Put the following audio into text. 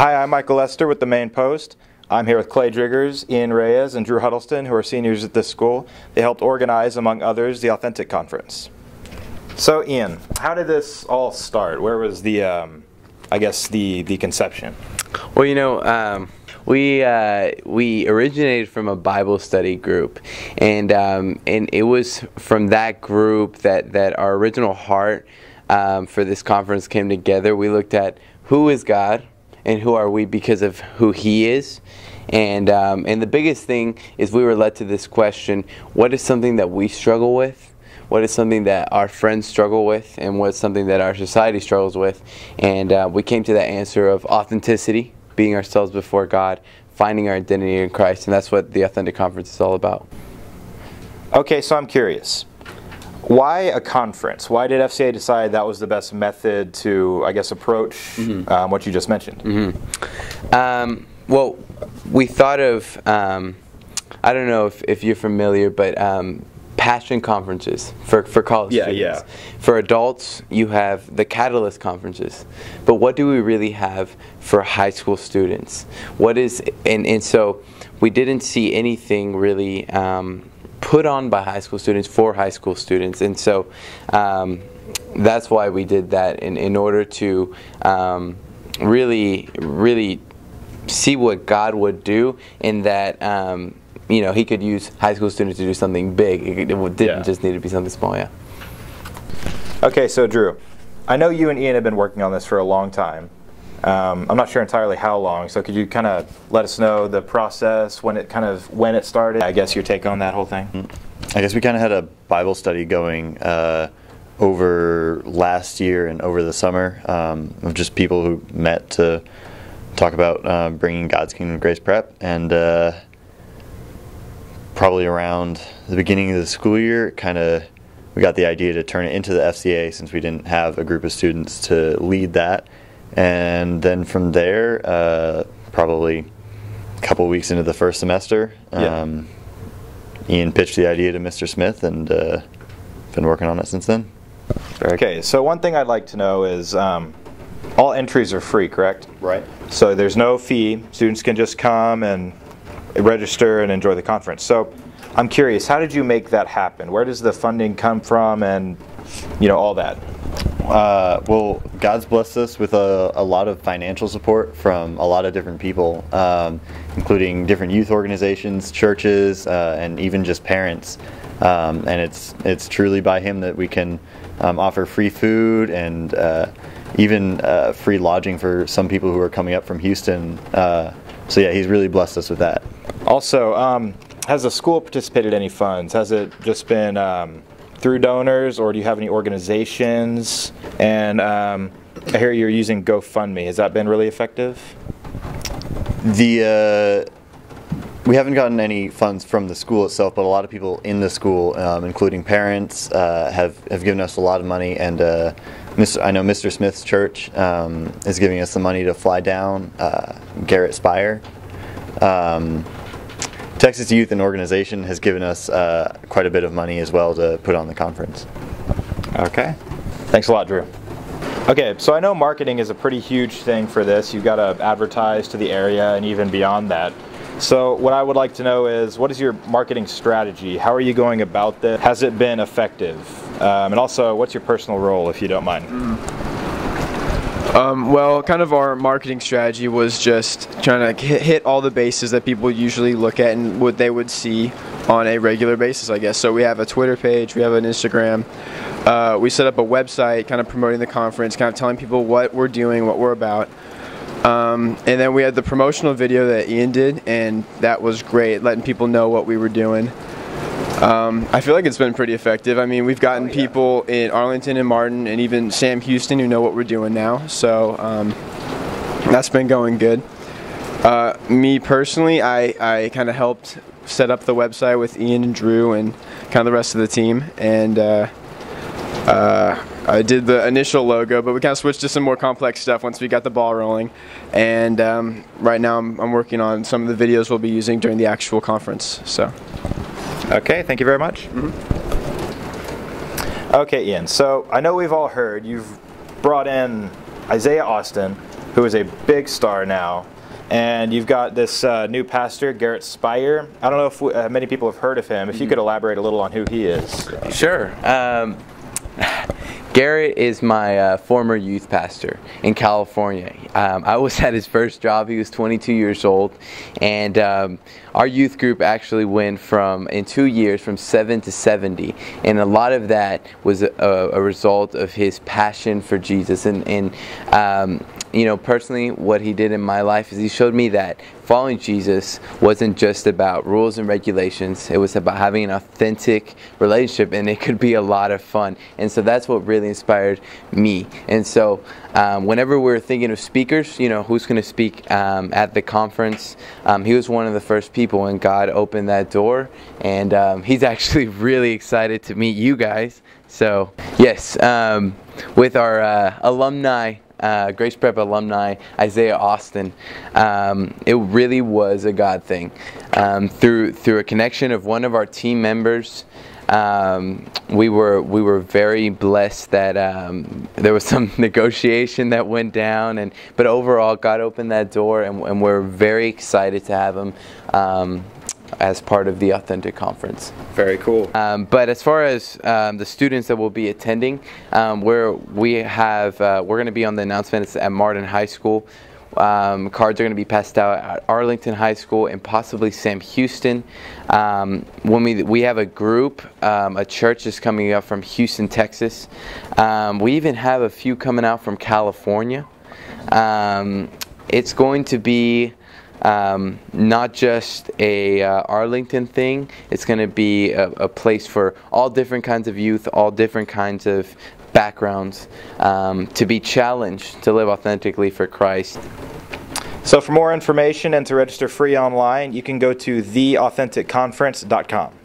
Hi, I'm Michael Lester with the Mane Post. I'm here with Clay Driggers, Ian Reyes, and Drew Huddleston, who are seniors at this school. They helped organize, among others, the Authentic Conference. So, Ian, how did this all start? Where was the, um, I guess, the, the conception? Well, you know, um, we uh, we originated from a Bible study group, and um, and it was from that group that that our original heart um, for this conference came together. We looked at who is God and who are we because of who He is. And, um, and the biggest thing is we were led to this question what is something that we struggle with? What is something that our friends struggle with? And what's something that our society struggles with? And uh, we came to that answer of authenticity, being ourselves before God, finding our identity in Christ. And that's what the Authentic Conference is all about. Okay, so I'm curious. Why a conference? Why did FCA decide that was the best method to, I guess, approach mm-hmm. um, what you just mentioned? Mm-hmm. Um, well, we thought of, um, I don't know if, if you're familiar, but um, passion conferences for, for college yeah, students. Yeah. For adults, you have the Catalyst conferences. But what do we really have for high school students? What is, and, and so we didn't see anything really um, put on by high school students for high school students. And so um, that's why we did that in, in order to um, really, really see what God would do in that. Um, you know, he could use high school students to do something big. It, didn't yeah. just need to be something small, yeah. Okay, so Drew, I know you and Ian have been working on this for a long time. Um, I'm not sure entirely how long, so could you kind of let us know the process, when it kind of when it started? I guess your take on that whole thing. Mm-hmm. I guess we kind of had a Bible study going uh, over last year and over the summer um, of just people who met to talk about uh, bringing God's Kingdom Grace Prep, and uh, probably around the beginning of the school year, kind of we got the idea to turn it into the FCA since we didn't have a group of students to lead that and then from there, uh, probably a couple weeks into the first semester, um, yeah. Ian pitched the idea to Mr. Smith, and uh, been working on it since then. Okay, so one thing I'd like to know is um, all entries are free, correct? Right. So there's no fee. Students can just come and register and enjoy the conference. So I'm curious, how did you make that happen? Where does the funding come from, and you know all that? Uh, well, God's blessed us with a, a, lot of financial support from a lot of different people, um, including different youth organizations, churches, uh, and even just parents. Um, and it's it's truly by Him that we can um, offer free food and uh, even uh, free lodging for some people who are coming up from Houston. Uh, so yeah, He's really blessed us with that. Also, um, has the school participated in any funds? Has it just been um, through donors, or do you have any organizations? And um, I hear you're using GoFundMe. Has that been really effective? The uh, we haven't gotten any funds from the school itself, but a lot of people in the school, um, including parents, uh, have have given us a lot of money. And uh, Mr. I know Mr. Smith's church um, is giving us the money to fly down uh, Garrett Spire. Um, Texas Youth and Organization has given us uh, quite a bit of money as well to put on the conference. Okay. Thanks a lot, Drew. Okay, so I know marketing is a pretty huge thing for this. You've got to advertise to the area and even beyond that. So, what I would like to know is what is your marketing strategy? How are you going about this? Has it been effective? Um, and also, what's your personal role, if you don't mind? Mm. Um, well, kind of our marketing strategy was just trying to hit all the bases that people usually look at and what they would see on a regular basis, I guess. So we have a Twitter page, we have an Instagram. Uh, we set up a website kind of promoting the conference, kind of telling people what we're doing, what we're about. Um, and then we had the promotional video that Ian did, and that was great, letting people know what we were doing. Um, I feel like it's been pretty effective. I mean, we've gotten oh, people in Arlington and Martin and even Sam Houston who know what we're doing now. So um, that's been going good. Uh, me personally, I, I kind of helped set up the website with Ian and Drew and kind of the rest of the team. And uh, uh, I did the initial logo, but we kind of switched to some more complex stuff once we got the ball rolling. And um, right now I'm, I'm working on some of the videos we'll be using during the actual conference. So. Okay, thank you very much. Mm-hmm. Okay, Ian. So I know we've all heard you've brought in Isaiah Austin, who is a big star now. And you've got this uh, new pastor, Garrett Spire. I don't know if we, uh, many people have heard of him. If you could elaborate a little on who he is. Sure. Um, Garrett is my uh, former youth pastor in California. Um, I was at his first job. He was 22 years old, and um, our youth group actually went from in two years from seven to 70, and a lot of that was a, a result of his passion for Jesus and and um, you know, personally, what he did in my life is he showed me that following Jesus wasn't just about rules and regulations. It was about having an authentic relationship, and it could be a lot of fun. And so that's what really inspired me. And so, um, whenever we're thinking of speakers, you know, who's going to speak um, at the conference, um, he was one of the first people, and God opened that door. And um, he's actually really excited to meet you guys. So, yes, um, with our uh, alumni uh, Grace Prep alumni Isaiah Austin, um, it really was a God thing. Um, through through a connection of one of our team members, um, we were we were very blessed that um, there was some negotiation that went down, and but overall God opened that door, and, and we're very excited to have him um, as part of the Authentic Conference. Very cool. Um, but as far as um, the students that will be attending, um, where we have, uh, we're going to be on the announcements at Martin High School. Um, cards are going to be passed out at Arlington High School and possibly Sam Houston. Um, when we we have a group, um, a church is coming up from Houston, Texas. Um, we even have a few coming out from California. Um, it's going to be um, not just a uh, Arlington thing. It's going to be a, a, place for all different kinds of youth, all different kinds of backgrounds, um, to be challenged to live authentically for Christ. So, for more information and to register free online, you can go to theauthenticconference.com.